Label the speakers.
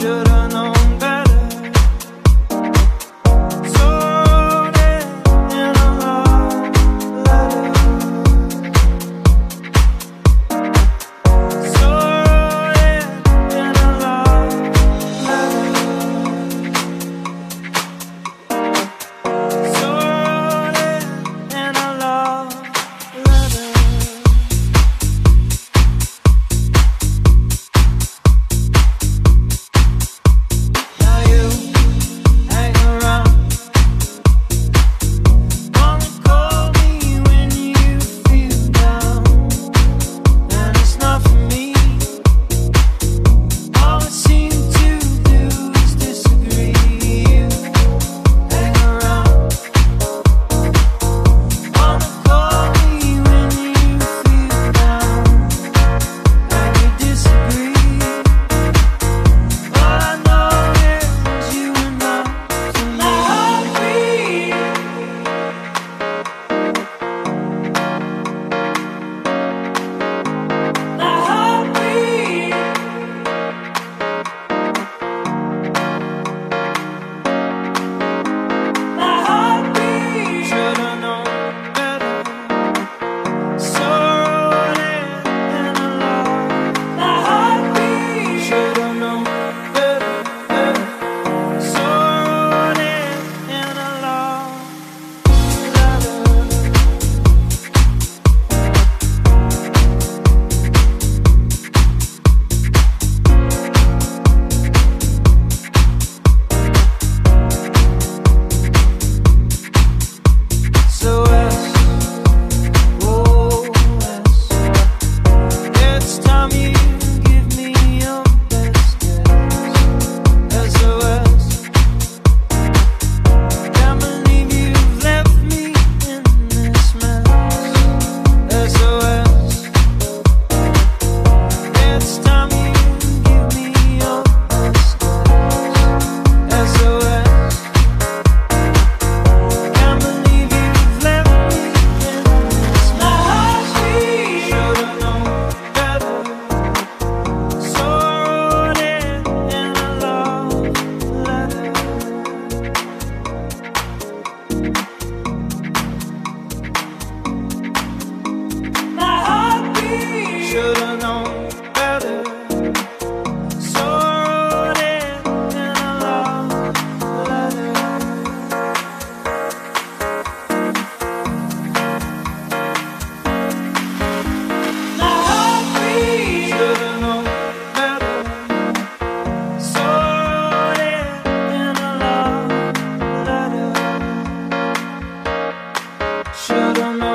Speaker 1: should I? Should've